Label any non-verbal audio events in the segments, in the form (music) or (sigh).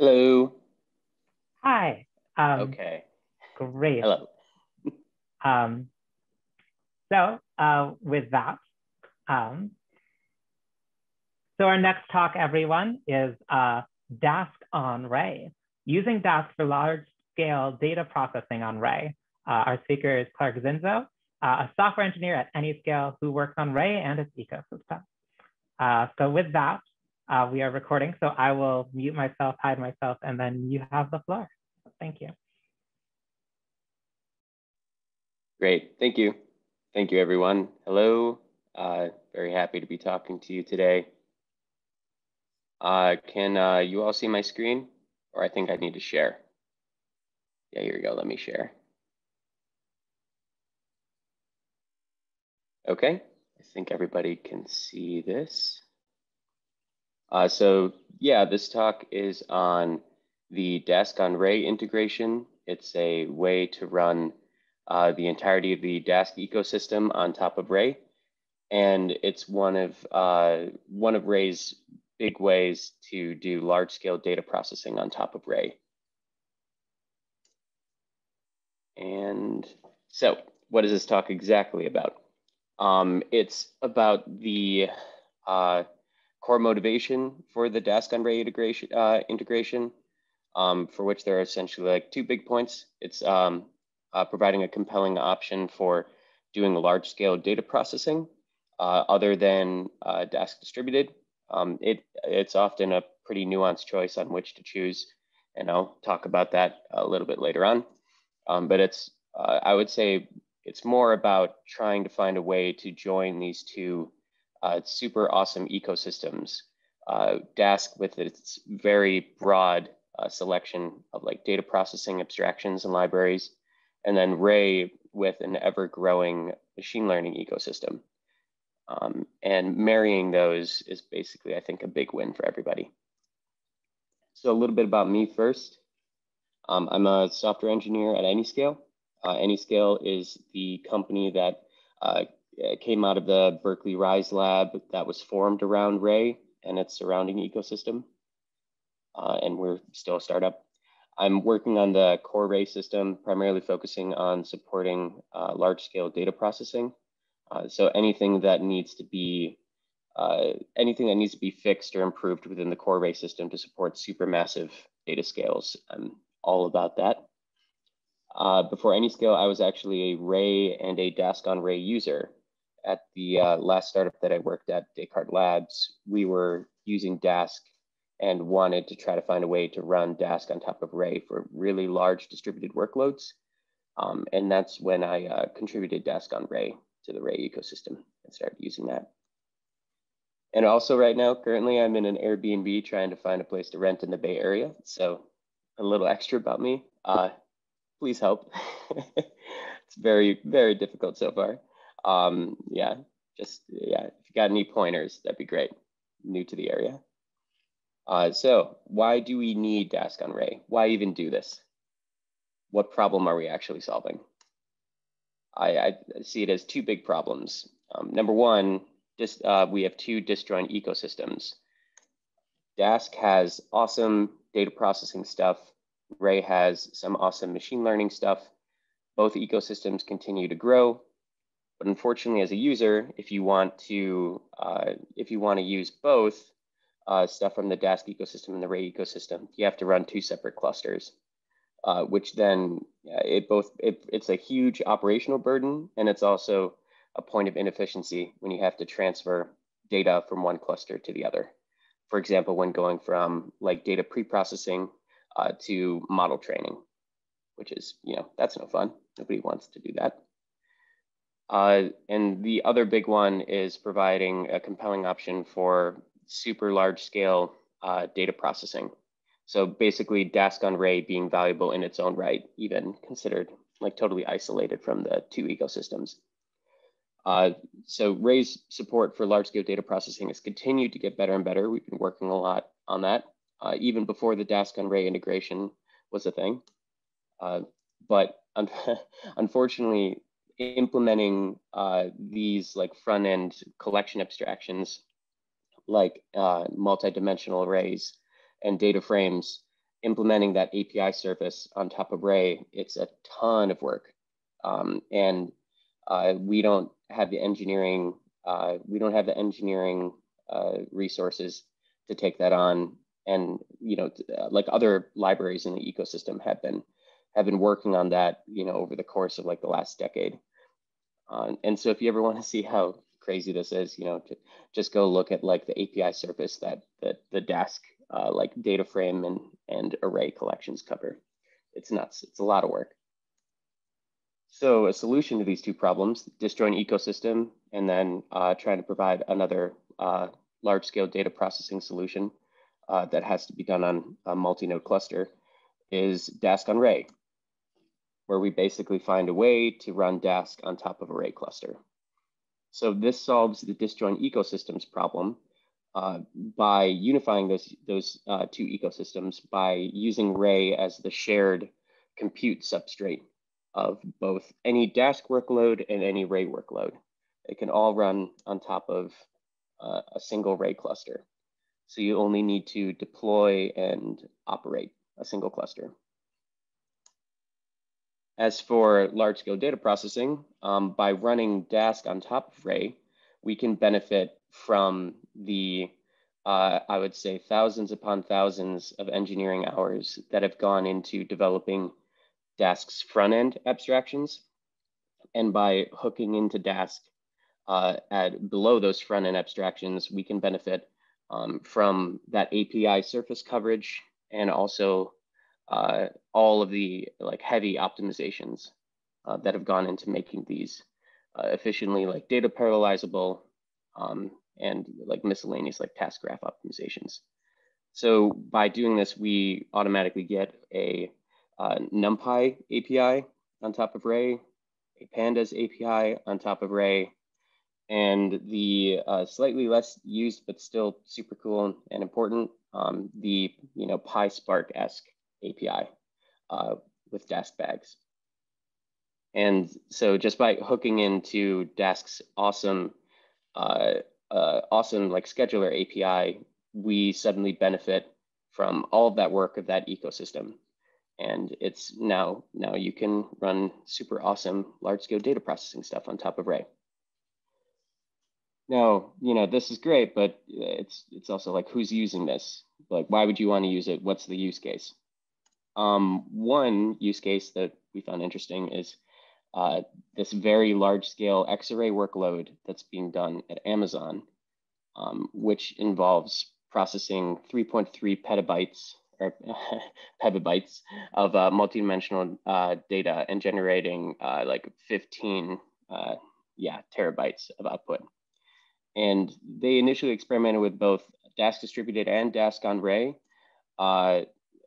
Hello. Hi. Um, okay. Great. Hello. (laughs) um, so uh, with that, um, so our next talk, everyone, is uh, Dask on Ray. Using Dask for large-scale data processing on Ray. Uh, our speaker is Clark Zinzow, uh, a software engineer at Anyscale who works on Ray and its ecosystem. Uh, so with that, uh, we are recording, so I will mute myself, hide myself, and then you have the floor. Thank you. Great, thank you. Thank you, everyone. Hello, uh, very happy to be talking to you today. Uh, can uh, you all see my screen? Or I think I need to share. Yeah, here we go, let me share. Okay, I think everybody can see this. Uh, so yeah, this talk is on the Dask on Ray integration. It's a way to run uh, the entirety of the Dask ecosystem on top of Ray. And it's one of, uh, one of Ray's big ways to do large scale data processing on top of Ray. And so what is this talk exactly about? Um, it's about the uh, core motivation for the Dask on Ray integration, uh, integration um, for which there are essentially like two big points. It's um, uh, providing a compelling option for doing large scale data processing uh, other than uh, Dask distributed. Um, it, it's often a pretty nuanced choice on which to choose, and I'll talk about that a little bit later on. Um, but it's, uh, I would say it's more about trying to find a way to join these two uh, super awesome ecosystems. Uh, Dask with its very broad uh, selection of like data processing abstractions and libraries, and then Ray with an ever growing machine learning ecosystem. Um, and marrying those is basically, I think, a big win for everybody. So a little bit about me first. Um, I'm a software engineer at Anyscale. Uh, Anyscale is the company that uh, came out of the Berkeley RISELab that was formed around Ray and its surrounding ecosystem. Uh, and we're still a startup. I'm working on the core Ray system, primarily focusing on supporting uh, large scale data processing. Uh, so anything that needs to be uh, anything that needs to be fixed or improved within the core Ray system to support supermassive data scales. I'm all about that. Uh, before Anyscale, I was actually a Ray and a Dask on Ray user at the uh, last startup that I worked at, Descartes Labs, we were using Dask and wanted to try to find a way to run Dask on top of Ray for really large distributed workloads. Um, and that's when I uh, contributed Dask on Ray to the Ray ecosystem and started using that. And also right now, currently I'm in an Airbnb trying to find a place to rent in the Bay Area. So a little extra about me, uh, please help. (laughs) it's very, very difficult so far um, yeah, just yeah, if you got any pointers, that'd be great. New to the area. Uh, so why do we need Dask on Ray? Why even do this? What problem are we actually solving? I, I see it as two big problems. Um, number one, just uh, we have two disjoint ecosystems. Dask has awesome data processing stuff. Ray has some awesome machine learning stuff. Both ecosystems continue to grow. But unfortunately, as a user, if you want to uh, if you want to use both uh, stuff from the Dask ecosystem and the Ray ecosystem, you have to run two separate clusters, uh, which then it both it, it's a huge operational burden and it's also a point of inefficiency when you have to transfer data from one cluster to the other. For example, when going from like data pre-processing uh, to model training, which is, you know, that's no fun. Nobody wants to do that. Uh, and the other big one is providing a compelling option for super large scale uh, data processing. So basically Dask on Ray being valuable in its own right, even considered like totally isolated from the two ecosystems. Uh, so Ray's support for large scale data processing has continued to get better and better. We've been working a lot on that, uh, even before the Dask on Ray integration was a thing. Uh, but un (laughs) unfortunately, implementing uh, these like front end collection abstractions like uh, multi-dimensional arrays and data frames implementing that API surface on top of Ray, it's a ton of work. Um, and uh, we don't have the engineering, uh, we don't have the engineering uh, resources to take that on. And, you know, uh, like other libraries in the ecosystem have been, have been working on that, you know, over the course of like the last decade. Uh, and so if you ever want to see how crazy this is, you know, just go look at like the API surface that, that the Dask uh, like data frame and, and array collections cover. It's nuts, it's a lot of work. So a solution to these two problems, disjoint ecosystem, and then uh, trying to provide another uh, large scale data processing solution uh, that has to be done on a multi-node cluster is Dask on Ray, where we basically find a way to run Dask on top of a Ray cluster. So this solves the disjoint ecosystems problem uh, by unifying those, those uh, two ecosystems by using Ray as the shared compute substrate of both any Dask workload and any Ray workload. It can all run on top of uh, a single Ray cluster. So you only need to deploy and operate a single cluster. As for large scale data processing, um, by running Dask on top of Ray, we can benefit from the, uh, I would say, thousands upon thousands of engineering hours that have gone into developing Dask's front end abstractions. And by hooking into Dask uh, at below those front end abstractions, we can benefit um, from that API surface coverage and also uh, all of the like heavy optimizations uh, that have gone into making these uh, efficiently like data parallelizable um, and like miscellaneous like task graph optimizations. So by doing this, we automatically get a uh, NumPy API on top of Ray, a Pandas API on top of Ray, and the uh, slightly less used but still super cool and important, um, the you know PySpark-esque API uh, with Dask bags. And so just by hooking into Dask's awesome uh, uh, awesome like scheduler API, we suddenly benefit from all of that work of that ecosystem. And it's now, now you can run super awesome large scale data processing stuff on top of Ray. Now, you know, this is great, but it's, it's also like, who's using this? Like, why would you want to use it? What's the use case? Um, one use case that we found interesting is uh, this very large scale X-ray workload that's being done at Amazon, um, which involves processing 3.3 petabytes or (laughs) petabytes of uh, multidimensional uh, data and generating uh, like 15 uh, yeah, terabytes of output. And they initially experimented with both Dask distributed and Dask on Ray.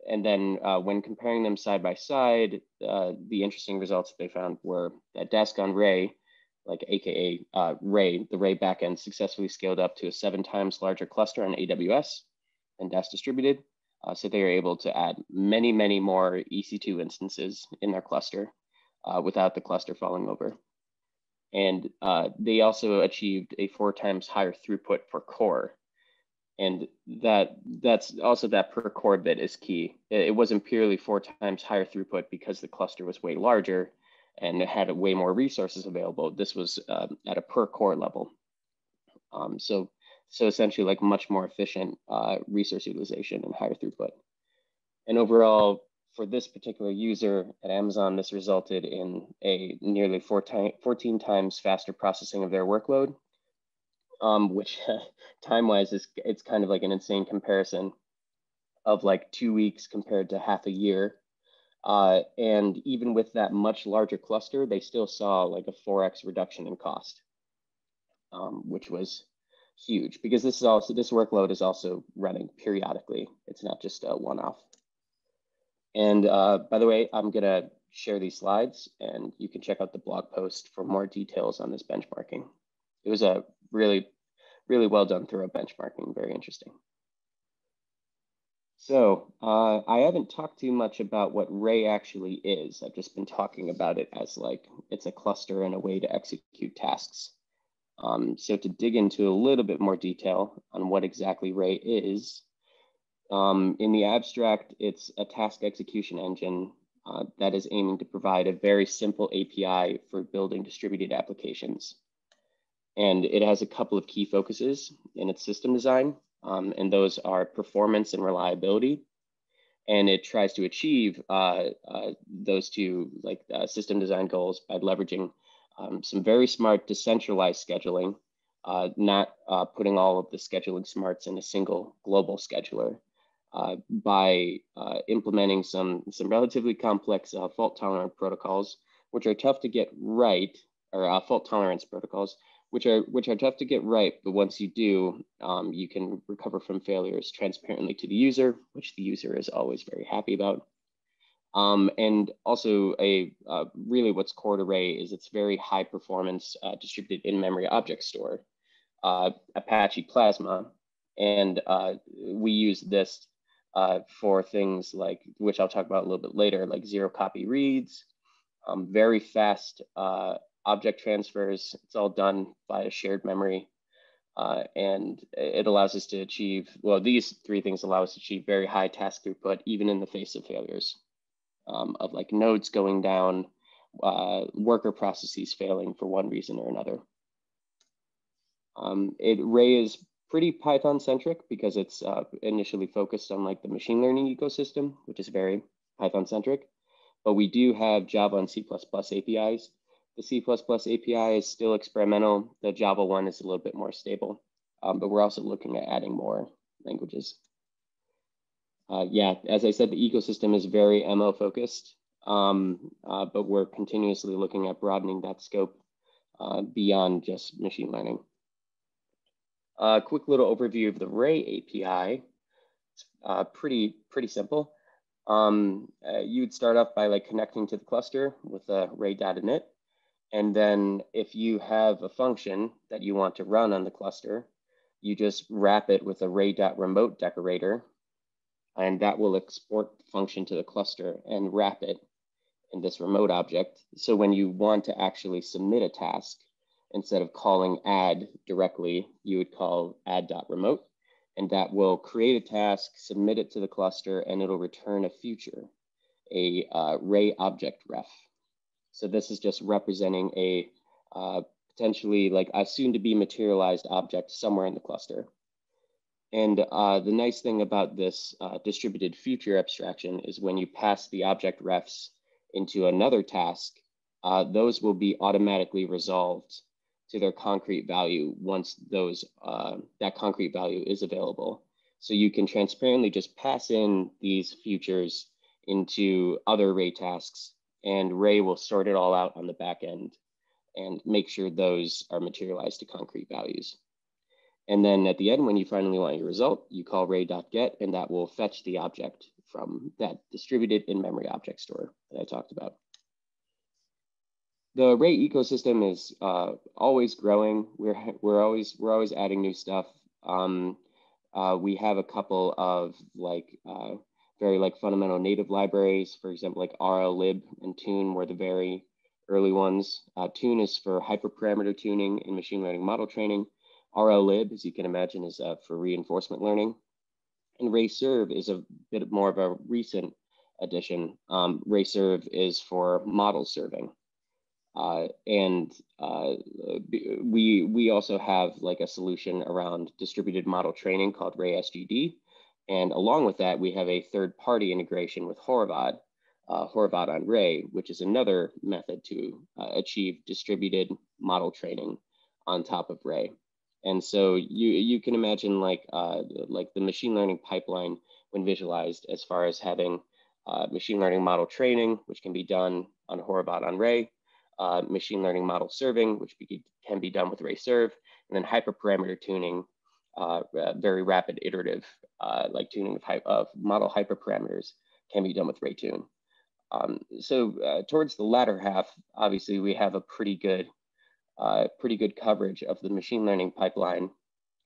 And then uh, when comparing them side by side, uh, the interesting results that they found were that Dask on Ray, like AKA uh, Ray, the Ray backend successfully scaled up to a seven times larger cluster on AWS than Dask distributed. Uh, so they are able to add many, many more EC2 instances in their cluster uh, without the cluster falling over. And uh, they also achieved a four times higher throughput for core and that that's also that per core bit is key. It, wasn't purely four times higher throughput because the cluster was way larger and it had way more resources available. This was uh, at a per core level. Um, so so essentially like much more efficient uh, resource utilization and higher throughput. And overall, for this particular user at Amazon, this resulted in a nearly four time, 14 times faster processing of their workload um, which (laughs) time wise is it's kind of like an insane comparison of like two weeks compared to half a year. Uh, and even with that much larger cluster, they still saw like a 4x reduction in cost, um, which was huge because this is also this workload is also running periodically. It's not just a one-off. And uh, by the way, I'm gonna share these slides and you can check out the blog post for more details on this benchmarking. It was a really really well done thorough benchmarking, very interesting. So uh, I haven't talked too much about what Ray actually is. I've just been talking about it as like it's a cluster and a way to execute tasks. Um, so to dig into a little bit more detail on what exactly Ray is, Um, in the abstract, it's a task execution engine uh, that is aiming to provide a very simple API for building distributed applications. And it has a couple of key focuses in its system design, um, and those are performance and reliability. And it tries to achieve uh, uh, those two like uh, system design goals by leveraging um, some very smart decentralized scheduling, uh, not uh, putting all of the scheduling smarts in a single global scheduler, uh, by implementing some, some relatively complex fault tolerant protocols, which are tough to get right, or fault tolerance protocols, which are, which are tough to get right, but once you do, um, you can recover from failures transparently to the user, which the user is always very happy about. Um, and also a uh, really what's core to Ray is its very high performance uh, distributed in-memory object store, Apache Plasma. And we use this uh, for things like, which I'll talk about a little bit later, like zero copy reads, um, very fast uh, object transfers. It's all done by a shared memory. Uh, and it allows us to achieve, well, these three things allow us to achieve very high task throughput, even in the face of failures um, of like nodes going down, uh, worker processes failing for one reason or another. Um, it Ray is pretty Python centric because it's uh, initially focused on like the machine learning ecosystem, which is very Python centric. But we do have Java and C++ APIs. The C++ API is still experimental. The Java one is a little bit more stable, um, but we're also looking at adding more languages. Uh, yeah, as I said, the ecosystem is very ML focused, um, uh, but we're continuously looking at broadening that scope uh, beyond just machine learning. A quick little overview of the Ray API. It's uh, pretty, pretty simple. Um, uh, you'd start off by like connecting to the cluster with a ray.init. And then if you have a function that you want to run on the cluster, you just wrap it with a ray.remote decorator, and that will export the function to the cluster and wrap it in this remote object. So when you want to actually submit a task, instead of calling add directly, you would call add.remote, and that will create a task, submit it to the cluster, and it'll return a future, a uh, Ray object ref. So this is just representing a uh, potentially like a soon to be materialized object somewhere in the cluster. And uh, the nice thing about this uh, distributed future abstraction is when you pass the object refs into another task, uh, those will be automatically resolved to their concrete value once those uh, that concrete value is available. So you can transparently just pass in these futures into other Ray tasks and Ray will sort it all out on the back end and make sure those are materialized to concrete values. And then at the end, when you finally want your result, you call ray.get and that will fetch the object from that distributed in-memory object store that I talked about the Ray ecosystem is uh, always growing. We're we're always we're always adding new stuff. Um, uh, we have a couple of like uh, very like fundamental native libraries. For example, like RLlib and Tune were the very early ones. Uh, Tune is for hyperparameter tuning and machine learning model training. RLlib, as you can imagine, is uh, for reinforcement learning. And RayServe is a bit more of a recent addition. Um, RayServe is for model serving. Uh, and uh, we we also have like a solution around distributed model training called Ray SGD. And along with that, we have a third party integration with Horovod, uh, Horovod on Ray, which is another method to uh, achieve distributed model training on top of Ray. And so you you can imagine like uh, like the machine learning pipeline when visualized as far as having uh, machine learning model training, which can be done on Horovod on Ray, uh, machine learning model serving, which be, can be done with RayServe, and then hyperparameter tuning, uh, very rapid iterative, uh, like tuning of, of, model hyperparameters can be done with RayTune. Um, so uh, towards the latter half, obviously we have a pretty good, uh, pretty good coverage of the machine learning pipeline,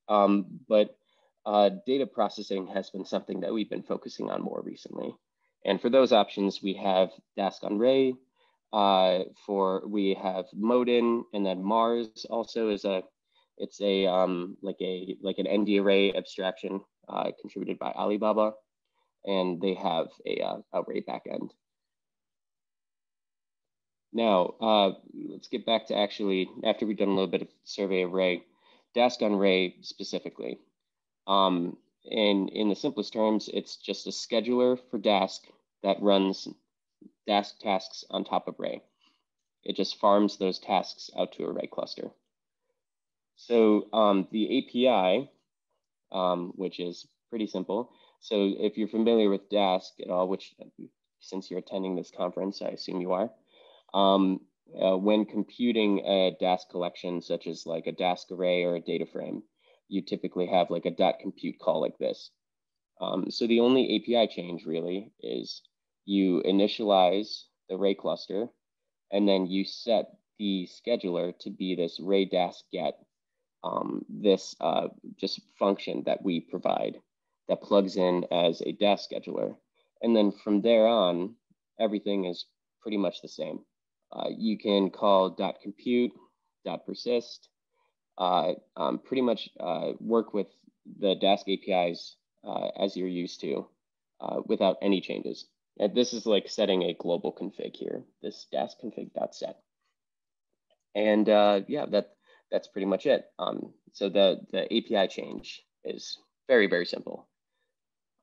um, but uh, data processing has been something that we've been focusing on more recently. And for those options, we have Dask on Ray, uh, for we have Modin and then Mars also is a it's a um, like a like an ND array abstraction uh, contributed by Alibaba, and they have a, uh, a backend. Now, uh, let's get back to actually, after we've done a little bit of survey of Ray, Dask on Ray specifically. Um, and in the simplest terms, it's just a scheduler for Dask that runs Dask tasks on top of Ray. It just farms those tasks out to a Ray cluster. So um, the API, um, which is pretty simple. So if you're familiar with Dask at all, which since you're attending this conference, I assume you are, um, uh, when computing a Dask collection, such as like a Dask array or a data frame, you typically have like a dot compute call like this. Um, so the only API change really is you initialize the Ray cluster, and then you set the scheduler to be this Ray Dask get, um, this uh, just function that we provide that plugs in as a Dask scheduler. And then from there on, everything is pretty much the same. Uh, you can call dot compute, dot persist, uh, um, pretty much uh, work with the Dask APIs uh, as you're used to uh, without any changes. And this is like setting a global config here, this dask config.set. And uh, yeah, that that's pretty much it. Um, so the, the API change is very, very simple,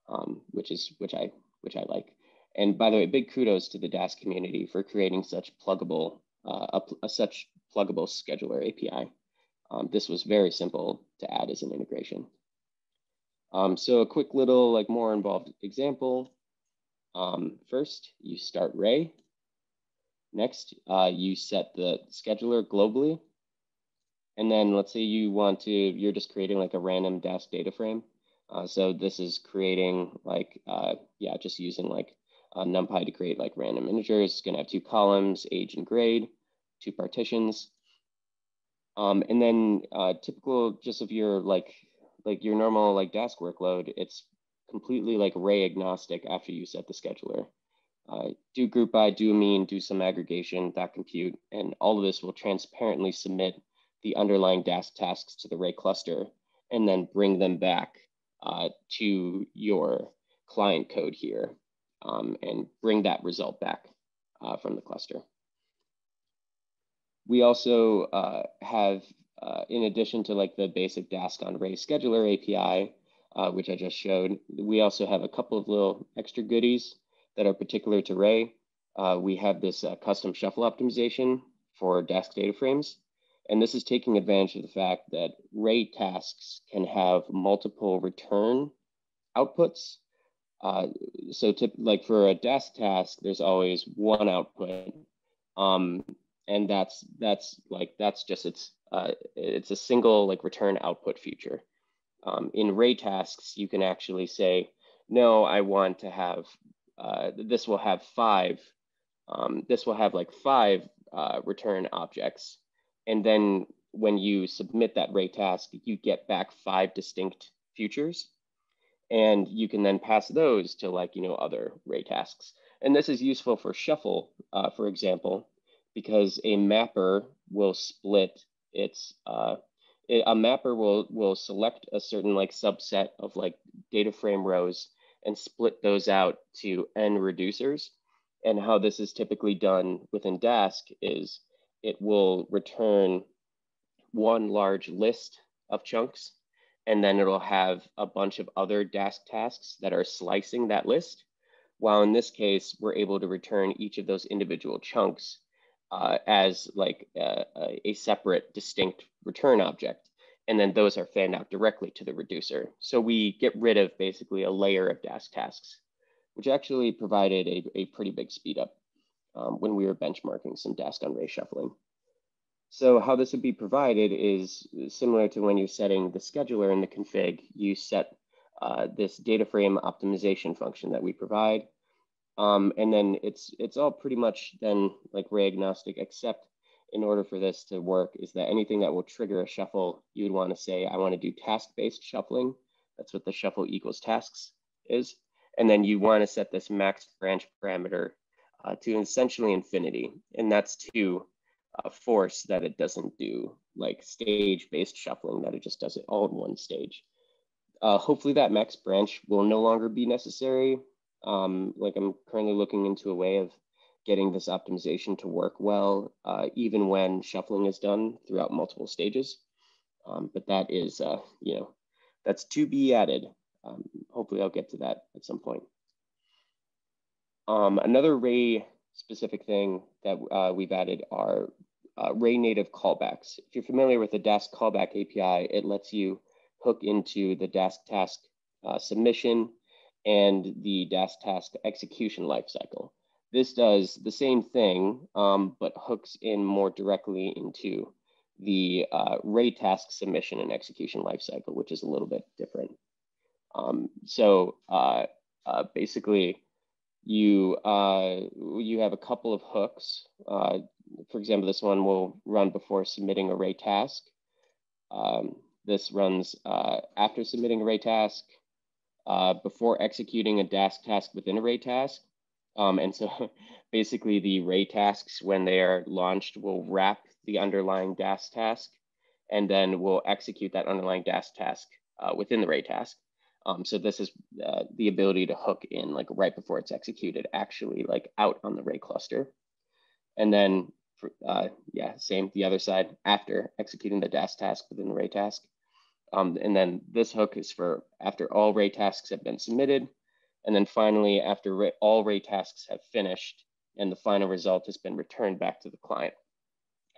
um, which is which I which I like. And by the way, big kudos to the Dask community for creating such pluggable, uh, a, a such pluggable scheduler API. Um, this was very simple to add as an integration. Um, so a quick little like more involved example. Um, first, you start Ray. Next, uh, you set the scheduler globally. And then let's say you want to, you're just creating like a random Dask data frame. Uh, so this is creating like, uh, yeah, just using like uh, NumPy to create like random integers. It's gonna have two columns, age and grade, two partitions. Um, and then uh, typical just of your like like your normal like Dask workload, it's completely like Ray agnostic after you set the scheduler. Uh, do group by, do mean, do some aggregation, that compute, and all of this will transparently submit the underlying Dask tasks to the Ray cluster and then bring them back uh, to your client code here um, and bring that result back uh, from the cluster. We also uh, have, uh, in addition to like the basic Dask on Ray scheduler API, uh, which I just showed, we also have a couple of little extra goodies that are particular to Ray. Uh, we have this custom shuffle optimization for Dask data frames. And this is taking advantage of the fact that Ray tasks can have multiple return outputs. Uh, so to, like for a Dask task, there's always one output. Um, and that's that's like that's just it's uh, it's a single like return output feature. Um, in Ray tasks, you can actually say, no, I want to have uh, this will have five. Um, this will have like five uh, return objects, and then when you submit that Ray task, you get back five distinct futures, and you can then pass those to like you know other Ray tasks. And this is useful for shuffle, uh, for example, because a mapper will split its uh, a mapper will will select a certain like subset of like data frame rows and split those out to n reducers. And how this is typically done within Dask is it will return one large list of chunks, and then it'll have a bunch of other Dask tasks that are slicing that list. While in this case, we're able to return each of those individual chunks uh, as like uh, a separate distinct return object. And then those are fanned out directly to the reducer. So we get rid of basically a layer of Dask tasks, which actually provided a, a pretty big speed up um, when we were benchmarking some Dask on Ray shuffling. So how this would be provided is similar to when you're setting the scheduler in the config, you set uh, this data frame optimization function that we provide. Um, and then it's it's all pretty much then like Ray agnostic, except in order for this to work is that anything that will trigger a shuffle, you would want to say, I want to do task-based shuffling. That's what the shuffle equals tasks is. And then you want to set this max branch parameter uh, to essentially infinity. And that's to uh, force that it doesn't do like stage-based shuffling, that it just does it all in one stage. uh, hopefully that max branch will no longer be necessary. Um, like I'm currently looking into a way of getting this optimization to work well, uh, even when shuffling is done throughout multiple stages. Um, but that is, uh, you know, that's to be added. Um, hopefully I'll get to that at some point. Um, another Ray specific thing that uh, we've added are uh, Ray native callbacks. If you're familiar with the Dask callback API, it lets you hook into the Dask task uh, submission and the Dask task execution lifecycle. This does the same thing, um, but hooks in more directly into the uh, Ray task submission and execution lifecycle, which is a little bit different. Um, so uh, uh, basically, you uh, you have a couple of hooks. Uh, for example, this one will run before submitting a Ray task. Um, this runs uh, after submitting a Ray task, uh, before executing a Dask task within a Ray task. Um, and so (laughs) basically the Ray tasks, when they are launched, will wrap the underlying Dask task, and then we'll execute that underlying Dask task uh, within the Ray task. Um, so this is uh, the ability to hook in like right before it's executed, actually like out on the Ray cluster. And then, for, uh, yeah, same the other side after executing the Dask task within the Ray task. Um, and then this hook is for after all Ray tasks have been submitted. And then finally, after Ray, all Ray tasks have finished and the final result has been returned back to the client.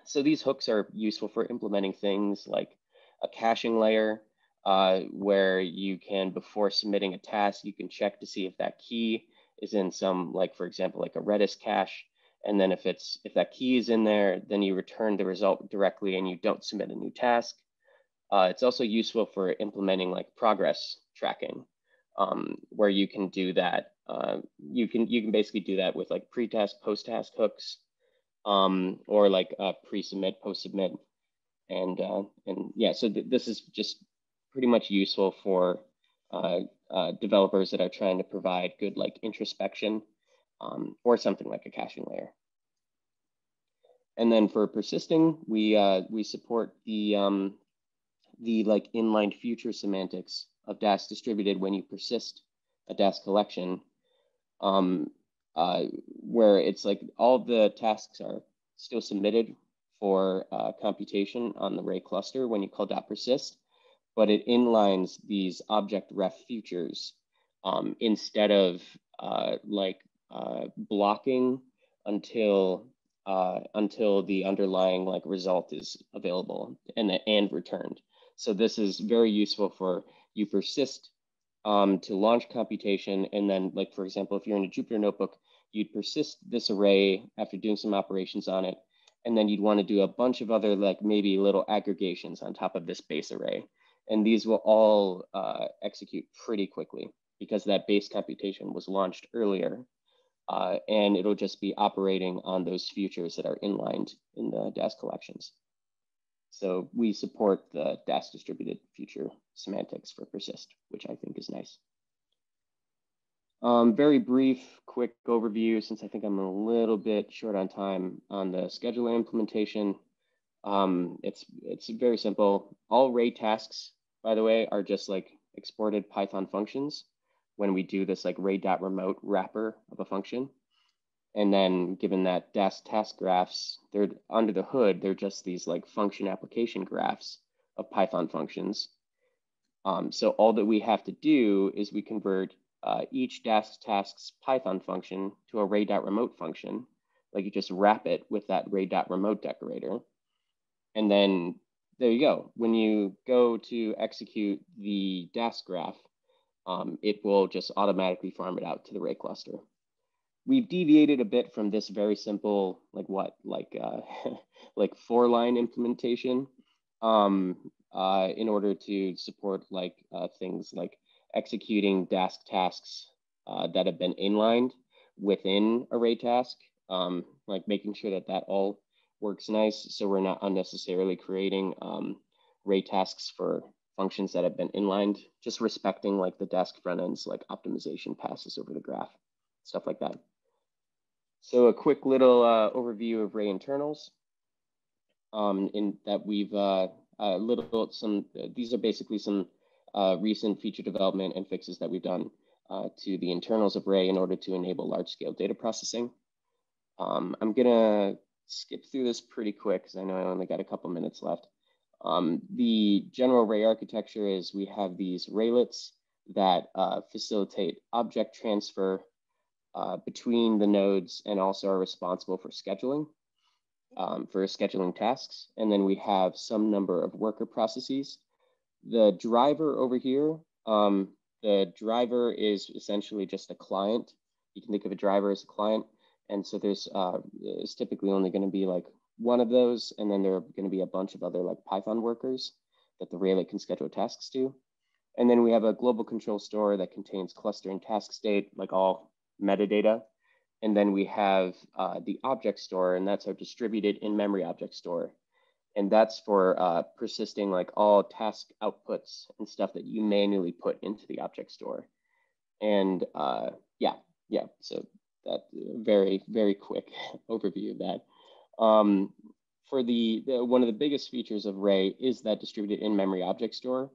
So these hooks are useful for implementing things like a caching layer, uh, where you can, before submitting a task, you can check to see if that key is in some, like for example, like a Redis cache. And then if it's if that key is in there, then you return the result directly and you don't submit a new task. Uh, it's also useful for implementing like progress tracking, um, where you can do that. Uh, you can you can basically do that with like pre-task, post-task hooks, um, or like uh, pre-submit, post-submit, and uh, and yeah. So th this is just pretty much useful for uh, uh, developers that are trying to provide good like introspection um, or something like a caching layer. And then for persisting, we uh, we support the um, the like inline future semantics of Dask distributed when you persist a Dask collection, um, uh, where it's like all the tasks are still submitted for uh, computation on the Ray cluster when you call that .persist, but it inlines these object ref futures um, instead of uh, like uh, blocking until uh, until the underlying like result is available and and returned. So this is very useful for you persist um, to launch computation and then like for example if you're in a Jupyter notebook you'd persist this array after doing some operations on it and then you'd want to do a bunch of other like maybe little aggregations on top of this base array and these will all uh, execute pretty quickly because that base computation was launched earlier. Uh, and it'll just be operating on those futures that are inlined in the Dask collections. So we support the Dask distributed future semantics for persist, which I think is nice. Um, very brief, quick overview, since I think I'm a little bit short on time on the scheduler implementation. Um, it's, it's very simple. All Ray tasks by the way, are just like exported Python functions when we do this like ray.remote wrapper of a function. And then given that Dask task graphs, they're under the hood, they're just these like function application graphs of Python functions. Um, so all that we have to do is we convert uh, each Dask task's Python function to a ray.remote function. Like you just wrap it with that ray.remote decorator. And then there you go. When you go to execute the Dask graph, um, it will just automatically farm it out to the Ray cluster. We've deviated a bit from this very simple, like what, like uh, (laughs) like four line implementation um, uh, in order to support like uh, things like executing Dask tasks uh, that have been inlined within a Ray task, um, like making sure that that all works nice. So we're not unnecessarily creating um, Ray tasks for functions that have been inlined, just respecting like the Dask front ends, like optimization passes over the graph, stuff like that. So a quick little uh, overview of Ray internals um, in that we've uh, little some, these are basically some uh, recent feature development and fixes that we've done uh, to the internals of Ray in order to enable large scale data processing. Um, I'm gonna skip through this pretty quick because I know I only got a couple minutes left. Um, the general Ray architecture is we have these raylets that uh, facilitate object transfer uh, between the nodes and also are responsible for scheduling, um, for scheduling tasks. And then we have some number of worker processes. The driver over here, um, the driver is essentially just a client. You can think of a driver as a client. And so there's, uh, typically only going to be like one of those, and then there are going to be a bunch of other like Python workers that the Raylet can schedule tasks to. And then we have a global control store that contains cluster and task state, like all metadata. And then we have uh, the object store, and that's our distributed in-memory object store. And that's for uh, persisting like all task outputs and stuff that you manually put into the object store. And uh, yeah, yeah, so that very, very quick (laughs) overview of that. Um, for the, the, one of the biggest features of Ray is that distributed in-memory object store.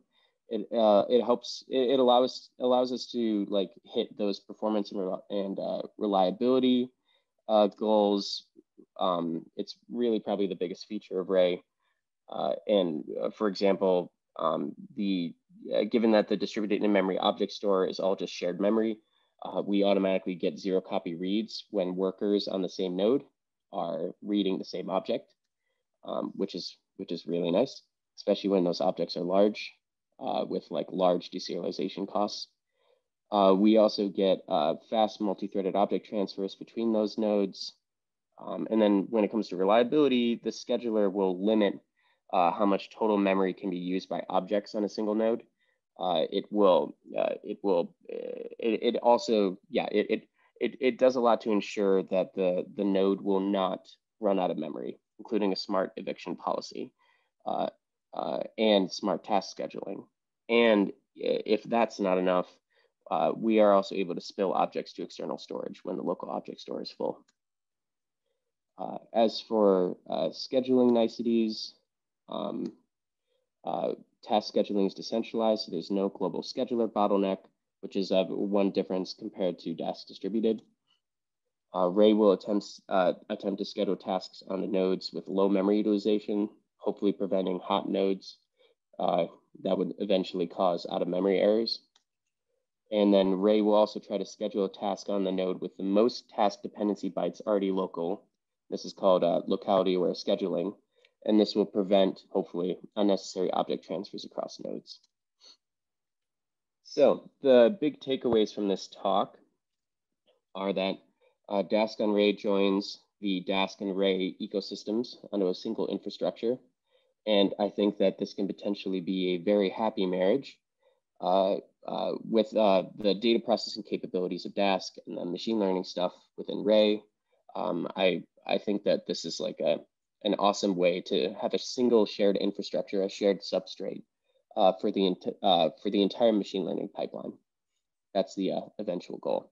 It, uh, it helps, it, it, allows, allows us to like hit those performance and, and uh, reliability uh, goals. Um, it's really probably the biggest feature of Ray. Uh, and uh, for example, um, the uh, given that the distributed in-memory object store is all just shared memory, we automatically get zero copy reads when workers on the same node are reading the same object, um, which is which is really nice, especially when those objects are large uh, with like large deserialization costs. Uh, we also get uh, fast multi-threaded object transfers between those nodes. Um, and then when it comes to reliability, the scheduler will limit uh, how much total memory can be used by objects on a single node. Uh, it will, uh, it will, it, it also, yeah, it, it it, it does a lot to ensure that the, the node will not run out of memory, including a smart eviction policy uh, uh, and smart task scheduling. And if that's not enough, uh, we are also able to spill objects to external storage when the local object store is full. Uh, as for uh, scheduling niceties, um, uh, task scheduling is decentralized, so there's no global scheduler bottleneck which is uh, one difference compared to Dask distributed. Uh, Ray will attempt, uh, attempt to schedule tasks on the nodes with low memory utilization, hopefully preventing hot nodes uh, that would eventually cause out of memory errors. And then Ray will also try to schedule a task on the node with the most task dependency bytes already local. This is called uh, locality aware scheduling. And this will prevent, hopefully, unnecessary object transfers across nodes. So the big takeaways from this talk are that uh, Dask and Ray joins the Dask and Ray ecosystems onto a single infrastructure. And I think that this can potentially be a very happy marriage uh, uh, with uh, the data processing capabilities of Dask and the machine learning stuff within Ray. Um, I, I think that this is like a, an awesome way to have a single shared infrastructure, a shared substrate uh, for, the uh, for the entire machine learning pipeline. That's the uh, eventual goal.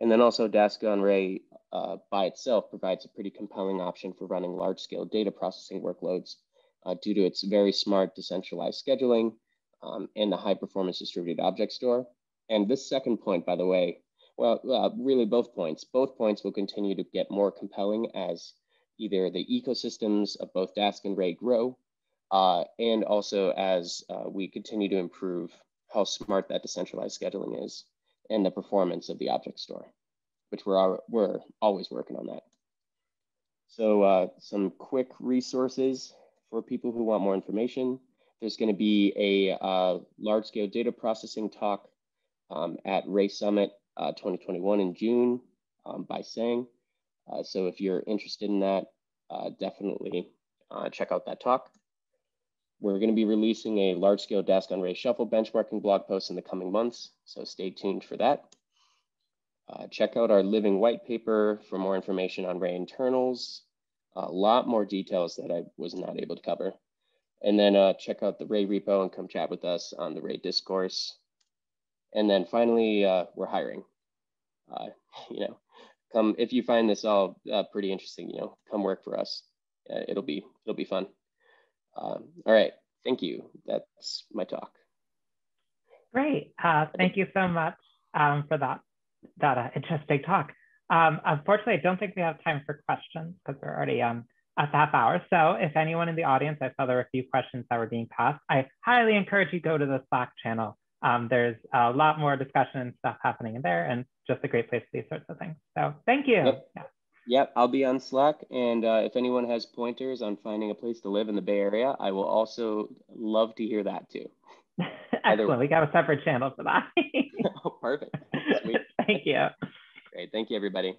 And then also Dask on Ray uh, by itself provides a pretty compelling option for running large scale data processing workloads uh, due to its very smart decentralized scheduling um, and the high performance distributed object store. And this second point, by the way, well, uh, really both points, both points will continue to get more compelling as either the ecosystems of both Dask and Ray grow uh, and also as uh, we continue to improve how smart that decentralized scheduling is and the performance of the object store, which we're, we're always working on that. So uh, some quick resources for people who want more information. There's gonna be a uh, large scale data processing talk um, at Ray Summit uh, 2021 in June um, by Sang. Uh, so if you're interested in that, definitely check out that talk. We're going to be releasing a large-scale Dask on Ray Shuffle benchmarking blog post in the coming months, so stay tuned for that. Uh, check out our living white paper for more information on Ray internals, a lot more details that I was not able to cover. And then uh, check out the Ray repo and come chat with us on the Ray discourse. And then finally, uh, we're hiring. Uh, (laughs) you know, come if you find this all uh, pretty interesting, you know, come work for us. Uh, it'll be it'll be fun. Um, all right, thank you. That's my talk. Great. Uh, thank you so much um, for that, that uh, interesting talk. Um, unfortunately, I don't think we have time for questions because we're already um, at the half hour. So if anyone in the audience, I saw there were a few questions that were being passed, I highly encourage you go to the Slack channel. Um, there's a lot more discussion and stuff happening in there and just a great place for these sorts of things. So thank you. Yep. Yeah. Yep, I'll be on Slack. And uh, if anyone has pointers on finding a place to live in the Bay Area, I will also love to hear that too. (laughs) Excellent. We got a separate channel for that. (laughs) oh, perfect. Sweet. (laughs) Thank you. Great. Thank you, everybody.